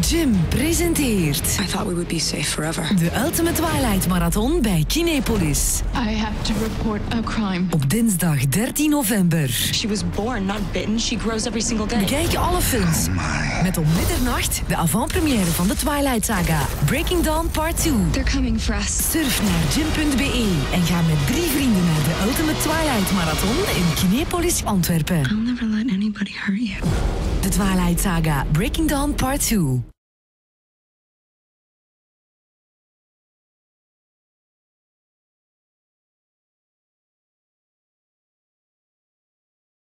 Jim presenteert I thought we would be safe forever. de Ultimate Twilight Marathon bij Kinepolis. I have to report a crime. Op dinsdag 13 november. She was born, not bitten. She grows every single day. Bekijk alle films. Met om middernacht de avant-première van de Twilight Saga. Breaking Dawn Part 2. They're coming for us. Surf naar jim.be en ga met Ultimate Twilight Marathon in Kinepolis, Antwerpen. I'll never let anybody hurt you. De Twilight Saga Breaking Dawn Part 2.